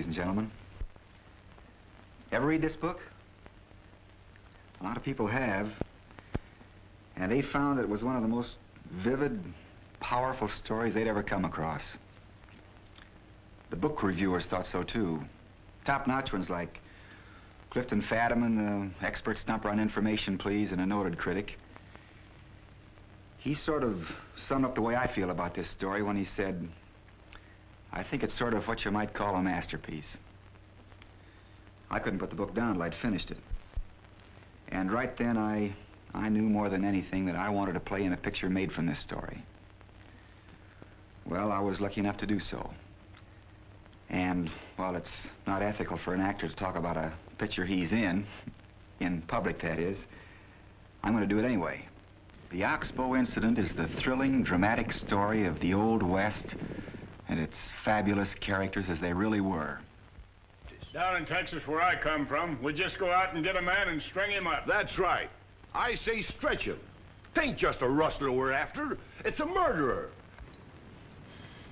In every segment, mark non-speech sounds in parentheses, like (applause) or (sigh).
and gentlemen. Ever read this book? A lot of people have. And they found that it was one of the most vivid, powerful stories they'd ever come across. The book reviewers thought so, too. Top-notch ones like Clifton Fadiman, the expert stumper on information, please, and a noted critic. He sort of summed up the way I feel about this story when he said, I think it's sort of what you might call a masterpiece. I couldn't put the book down till I'd finished it. And right then, I, I knew more than anything that I wanted to play in a picture made from this story. Well, I was lucky enough to do so. And while it's not ethical for an actor to talk about a picture he's in, (laughs) in public that is, I'm going to do it anyway. The Oxbow incident is the thrilling, dramatic story of the Old West and its fabulous characters as they really were. Down in Texas, where I come from, we just go out and get a man and string him up. That's right. I say stretch him. Tain't just a rustler we're after. It's a murderer.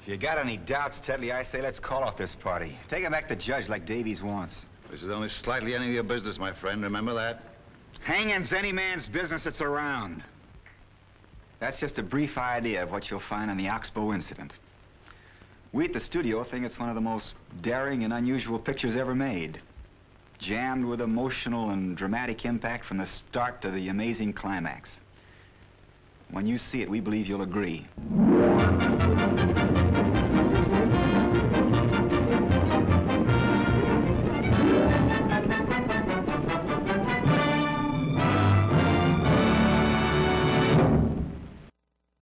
If you got any doubts, Tetley, I say let's call off this party. Take him back to judge like Davies wants. This is only slightly any of your business, my friend. Remember that? Hanging's any man's business that's around. That's just a brief idea of what you'll find in the Oxbow incident. We at the studio think it's one of the most daring and unusual pictures ever made. Jammed with emotional and dramatic impact from the start to the amazing climax. When you see it, we believe you'll agree.